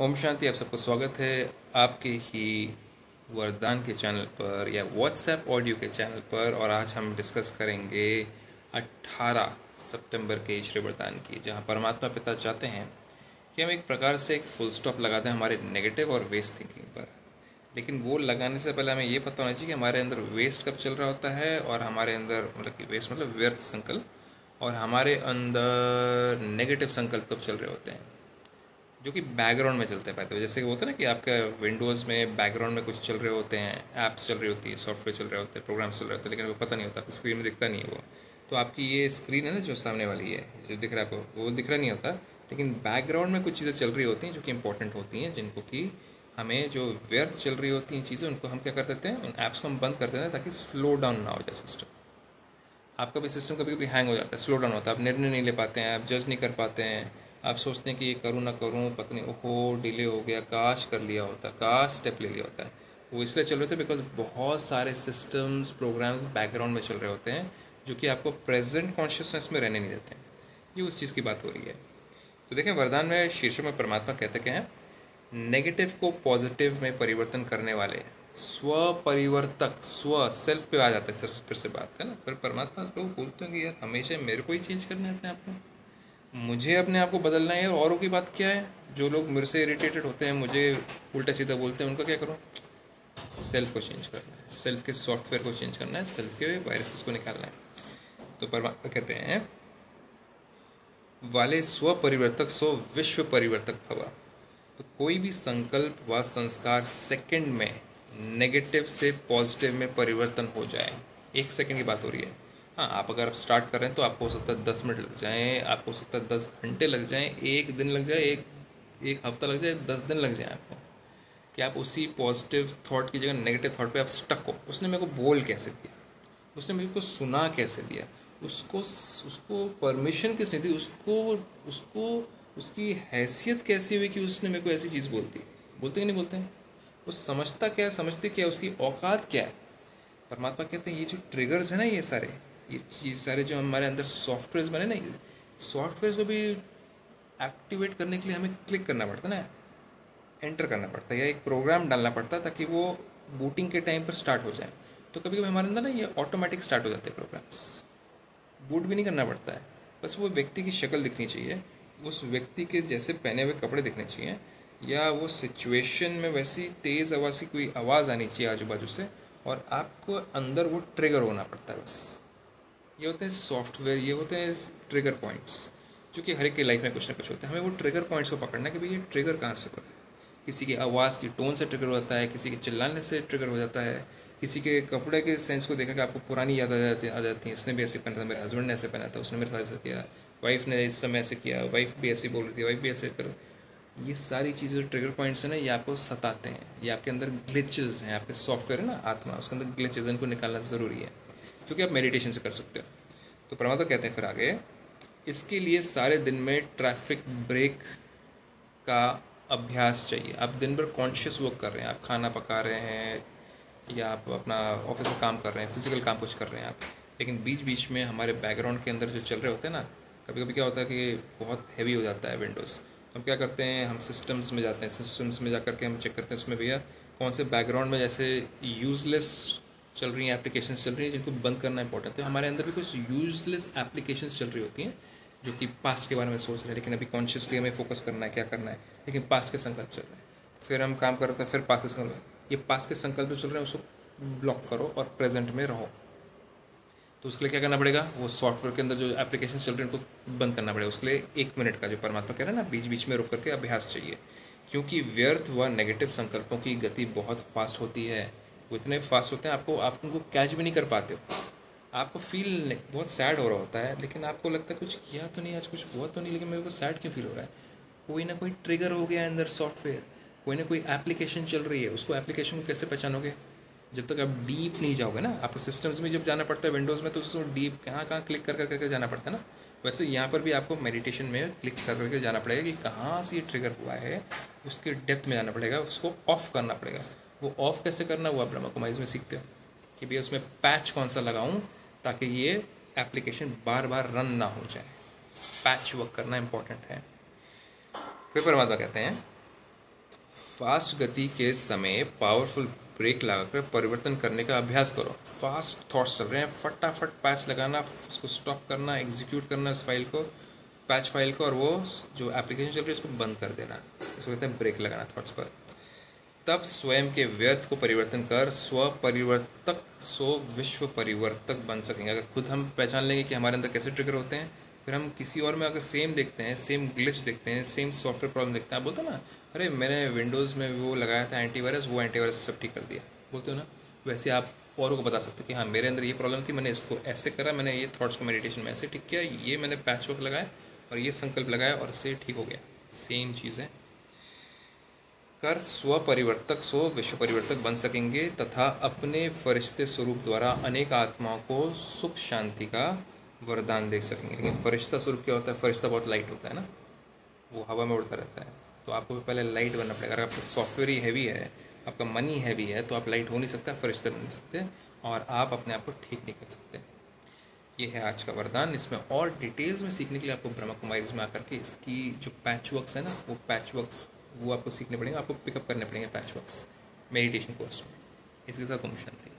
ओम शांति, आप सबको स्वागत है आपके ही वरदान के चैनल पर या व्हाट्सएप ऑडियो के चैनल पर और आज हम डिस्कस करेंगे 18 सितंबर के श्री वरदान की, जहाँ परमात्मा पिता चाहते हैं कि हम एक प्रकार से एक फुल स्टॉप लगा दें हमारे नेगेटिव और वेस्ट थिंकिंग पर। लेकिन वो लगाने से पहले हमें ये पता होना चाहिए कि हमारे अंदर वेस्ट कब चल रहा होता है और हमारे अंदर मतलब कि वेस्ट मतलब व्यर्थ संकल्प और हमारे अंदर नेगेटिव संकल्प कब चल रहे होते हैं। जो कि बैकग्राउंड में चलते हैं जैसे कि होता है ना कि आपके विंडोज़ में बैकग्राउंड में कुछ चल रहे होते हैं ऐप्स चल रही होती है सॉफ्टवेयर चल रहे होते हैं प्रोग्राम्स चल रहे होते हैं, लेकिन वो पता नहीं होता स्क्रीन में दिखता नहीं है वो। तो आपकी ये स्क्रीन है ना जो सामने वाली है, जो दिख रहा है आपको, वो दिख रहा नहीं होता, लेकिन बैकग्राउंड में कुछ चीज़ें चल रही होती हैं जो कि इंपॉर्टेंट होती हैं, जिनको कि हमें जो व्यर्थ चल रही होती हैं चीज़ें, उनको हम क्या कर देते हैं, उन ऐप्स को हम बंद कर देते हैं ताकि स्लो डाउन ना हो जाए सिस्टम आपका भी सिस्टम कभी कभी हैंग हो जाता है स्लो डाउन होता है, आप निर्णय नहीं ले पाते हैं, आप जज नहीं कर पाते हैं आप सोचते हैं कि ये करूँ ना करूँ पत्नी ओहो डिले हो गया, काश कर लिया होता, काश स्टेप ले लिया होता है। वो इसलिए चल रहे थे बिकॉज़ बहुत सारे सिस्टम्स प्रोग्राम्स बैकग्राउंड में चल रहे होते हैं, जो कि आपको प्रेजेंट कॉन्शियसनेस में रहने नहीं देते हैं। ये उस चीज़ की बात हो रही है। तो देखें, वरदान में शीर्षक में परमात्मा कहते हैं? नेगेटिव को पॉजिटिव में परिवर्तन करने वाले स्व परिवर्तक स्व सेल्फ पे आ जाता है सिर्फ़, फिर से बात, है ना? फिर परमात्मा लोग बोलते हैं कि यार, हमेशा मेरे को ही चेंज करना है अपने आप को मुझे अपने आप को बदलना है, और की बात क्या है? जो लोग मेरे से इरिटेटेड होते हैं, मुझे उल्टा सीधा बोलते हैं, उनका क्या करूँ? सेल्फ को चेंज करना है। सेल्फ के सॉफ्टवेयर को चेंज करना है। सेल्फ के वायरसेस को निकालना है। तो परमात्मा कहते हैं? वाले स्व परिवर्तक स्व विश्व परिवर्तक भवा तो कोई भी संकल्प व संस्कार सेकंड में नेगेटिव से पॉजिटिव में परिवर्तन हो जाए, एक सेकंड की बात हो रही है। हाँ आप अगर स्टार्ट कर रहे हैं तो आपको हो सकता है दस मिनट लग जाएँ, आपको हो सकता है दस घंटे लग जाएँ, एक दिन लग जाए, एक एक हफ़्ता लग जाए, दस दिन लग जाए आपको। कि आप उसी पॉजिटिव थॉट की जगह नेगेटिव थॉट पे आप स्टक हो। उसने मेरे को बोल कैसे दिया? उसने मेरे को सुना कैसे दिया? उसको उसको परमिशन किसने दी? उसको उसको, उसकी हैसियत कैसी हुई कि उसने मेरे को ऐसी चीज़ बोल दी? बोलते कि नहीं बोलते? हैं वो समझता क्या है, समझते क्या है? उसकी औकात क्या है? परमात्मा कहते हैं, ये जो ट्रिगर्स हैं ना ये सारे ये चीज़ सारे जो हमारे अंदर सॉफ्टवेयर बने ना सॉफ्टवेयर को भी एक्टिवेट करने के लिए हमें क्लिक करना पड़ता है ना एंटर करना पड़ता है या एक प्रोग्राम डालना पड़ता है ताकि वो बूटिंग के टाइम पर स्टार्ट हो जाए। तो कभी कभी हमारे अंदर ना ये ऑटोमेटिक स्टार्ट हो जाते हैं प्रोग्राम्स बूट भी नहीं करना पड़ता है। बस वो व्यक्ति की शक्ल दिखनी चाहिए, उस व्यक्ति के जैसे पहने हुए कपड़े दिखने चाहिए, या वो सिचुएशन में वैसी तेज़ आवाज़ की कोई आवाज़ आनी चाहिए आजू बाजू से, और आपको अंदर वो ट्रिगर होना पड़ता है बस। ये होते हैं सॉफ्टवेयर ये होते हैं ट्रिगर पॉइंट्स जो कि हर एक की लाइफ में कुछ ना कुछ होता है। हमें वो ट्रिगर पॉइंट्स को पकड़ना है कि भाई ये ट्रिगर कहाँ से हो रहा है। किसी की आवाज़ की टोन से ट्रिगर हो जाता है, किसी के चिल्लाने से ट्रिगर हो जाता है, किसी के कपड़े के सेंस को देखा कि आपको पुरानी याद आ जाती आ जाती है। इसने भी ऐसे पहना था, मेरे हस्बैंड ने ऐसे पहना था, उसने मेरे साथ ऐसा किया वाइफ ने इस समय ऐसे किया वाइफ भी ऐसी बोल रही थी वाइफ भी ऐसे कर। ये सारी चीज़ें ट्रिगर पॉइंट्स हैं ना, ये आपको सताते हैं। ये आपके अंदर ग्लिचेस हैं, आपके सॉफ्टवेयर है ना, आत्मा, उसके अंदर ग्लिचेज इनको निकालना ज़रूरी है। जो कि आप मेडिटेशन से कर सकते हो। तो परमात्मा कहते हैं फिर आगे, इसके लिए सारे दिन में ट्रैफ़िक ब्रेक का अभ्यास चाहिए। आप दिन भर कॉन्शियस वर्क कर रहे हैं, आप खाना पका रहे हैं, या आप अपना ऑफ़िस में काम कर रहे हैं फ़िज़िकल काम कुछ कर रहे हैं आप। लेकिन बीच बीच में हमारे बैकग्राउंड के अंदर जो चल रहे होते हैं ना कभी कभी क्या होता है कि बहुत हैवी हो जाता है विंडोज़ हम क्या करते हैं, हम सिस्टम्स में जाते हैं सिस्टम्स में जा करके हम चेक करते हैं, उसमें, भैया, कौन से बैकग्राउंड में जैसे यूज़लेस चल रही हैं एप्लीकेशन चल रही हैं, जिनको बंद करना इंपॉर्टेंट है। तो हमारे अंदर भी कुछ यूजलेस एप्लीकेशन चल रही होती हैं, जो कि पास्ट के बारे में सोच रहे हैं, लेकिन अभी कॉन्शियसली हमें फोकस करना है, क्या करना है, लेकिन पास्ट के संकल्प चल रहे हैं। फिर हम काम करते हैं, फिर पास के संकल्प ये पास के संकल्प चल रहे हैं, उसको ब्लॉक करो और प्रेजेंट में रहो। तो उसके लिए क्या करना पड़ेगा? वो सॉफ्टवेयर के अंदर जो एप्लीकेशन चल रही है, उनको बंद करना पड़ेगा। उसके लिए एक मिनट का जो परमात्मा कह रहे हैं ना, बीच बीच में रुक करके अभ्यास चाहिए। क्योंकि व्यर्थ व नेगेटिव संकल्पों की गति बहुत फास्ट होती है। वो इतने फास्ट होते हैं, आपको, आप उनको कैच भी नहीं कर पाते हो। आपको फील बहुत सैड हो रहा होता है, लेकिन आपको लगता है कुछ किया तो नहीं, आज कुछ हुआ तो नहीं, लेकिन मेरे को सैड क्यों फील हो रहा है? कोई ना कोई ट्रिगर हो गया अंदर सॉफ्टवेयर कोई ना कोई एप्लीकेशन चल रही है, उसको एप्लीकेशन को कैसे पहचानोगे? जब तक आप डीप नहीं जाओगे ना, आपको सिस्टम्स में जब जाना पड़ता है विंडोज़ में तो उसको डीप कहाँ कहाँ क्लिक कर कर करके जाना पड़ता है ना। वैसे यहाँ पर भी आपको मेडिटेशन में क्लिक कर करके जाना पड़ेगा कि कहाँ से ये ट्रिगर हुआ है, उसके डेप्थ में जाना पड़ेगा, उसको ऑफ़ करना पड़ेगा। वो ऑफ़ कैसे करना वो आप ब्रह्मा कुमारी में सीखते हो। कि भैया उसमें पैच कौन सा लगाऊँ, ताकि ये एप्लीकेशन बार बार रन ना हो जाए। पैच वर्क करना इंपॉर्टेंट है। फिर परमात्मा कहते हैं फास्ट गति के समय पावरफुल ब्रेक लगाकर परिवर्तन करने का अभ्यास करो। फास्ट थॉट्स चल रहे हैं, फटाफट पैच लगाना, उसको स्टॉप करना एग्जीक्यूट करना उस फ़ाइल को पैच फ़ाइल को, और वो जो एप्लीकेशन चल रही है, उसको बंद कर देना। इसको कहते हैं ब्रेक लगाना थॉट्स पर। तब स्वयं के व्यर्थ को परिवर्तन कर स्व परिवर्तक स्व विश्व परिवर्तक बन सकेंगे। अगर खुद हम पहचान लेंगे कि हमारे अंदर कैसे ट्रिगर होते हैं, फिर हम किसी और में अगर सेम देखते हैं सेम ग्लिच देखते हैं सेम सॉफ्टवेयर प्रॉब्लम देखते हैं, आप बोलते ना, अरे, मैंने विंडोज़ में वो लगाया था एंटीवायरस वो एंटीवायरस सब ठीक कर दिया। बोलते हो ना? वैसे आप औरों को बता सकते हो कि हाँ मेरे अंदर ये प्रॉब्लम थी, मैंने इसको ऐसे करा, मैंने ये थॉट्स को मेडिटेशन में ऐसे ठीक किया, ये मैंने पैच वर्क लगाया और ये संकल्प लगाया और इससे ठीक हो गया। सेम चीज़। है कर स्व परिवर्तक स्व विश्व परिवर्तक बन सकेंगे तथा अपने फरिश्ते स्वरूप द्वारा अनेक आत्माओं को सुख शांति का वरदान दे सकेंगे। लेकिन फरिश्ता स्वरूप क्या होता है? फरिश्ता बहुत लाइट होता है ना? वो हवा में उड़ता रहता है। तो आपको पहले लाइट बनना पड़ेगा। अगर आपका सॉफ्टवेयर ही हैवी है, आपका मनी हैवी है तो आप लाइट हो नहीं सकता, फरिश्ते बन नहीं सकते और आप अपने आप को ठीक नहीं कर सकते। ये है आज का वरदान। इसमें और डिटेल्स में सीखने के लिए आपको ब्रह्मा कुमारी में आकर के इसकी जो पैच वर्क्स है ना, वो पैच वर्क्स वो आपको सीखने पड़ेंगे, आपको पिकअप करने पड़ेंगे पैच वर्क्स मेडिटेशन कोर्स में। इसके साथ ओम शांति